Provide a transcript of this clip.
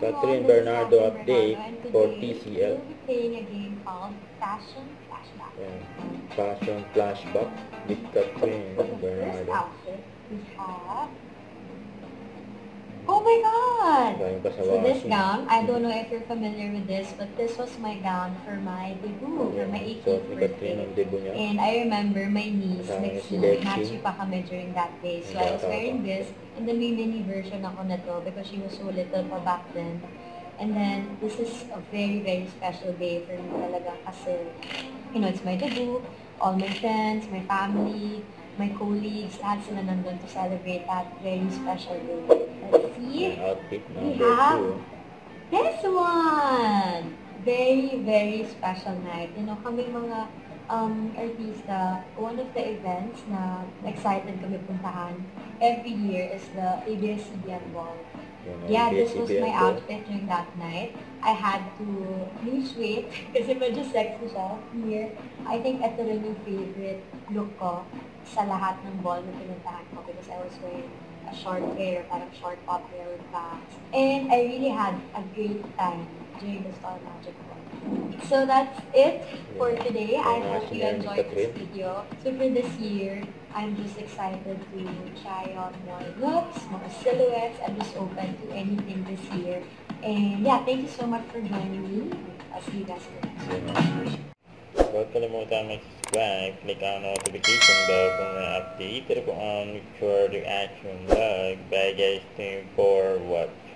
Catherine Bernardo update for TCL. Ayan. Fashion flashback with Catherine Bernardo. outfit, we have... Oh my God! Galing pa sa So this washing. gown, I don't know if you're familiar with this, but this was my gown for my debut, for my Ayan. So, 18th ni Catherine ang birthday. debut niya. And I remember my niece, Kasama niya si Lexi, Lexi. matchy pa kami during that day. So I was wearing this, and then may mini version ako na to because she was so little pa back then. And then, this is a very, very special day for me talaga kasi, you know, it's my debut, all my friends, my family, my colleagues, lahat sila nandun to celebrate that very special day. Let's see. Outfit We have 2. This one! Very, very special night. You know, kami mga um, artista, one of the events na excited kami puntahan every year is the ABS-CBN Ball. Yeah, this was my outfit during that night. I had to lose weight kasi medyo sexy siya. Here, I think ito rin yung favorite look ko sa lahat ng ball na pinuntahan ko because I was wearing a short hair, parang short pop hair with bangs. And I really had a great time during the Star Magic Ball. So that's it for today. I hope you enjoyed this video. So for this year, I'm just excited to try on more looks, more silhouettes. I'm just open to anything this year. And yeah, thank you so much for joining me. I'll see you guys for next one. Huwag kalimutan mag-subscribe, click ang notification bell kung na-update ko ang reaction vlog. Bye guys, thank you for watching.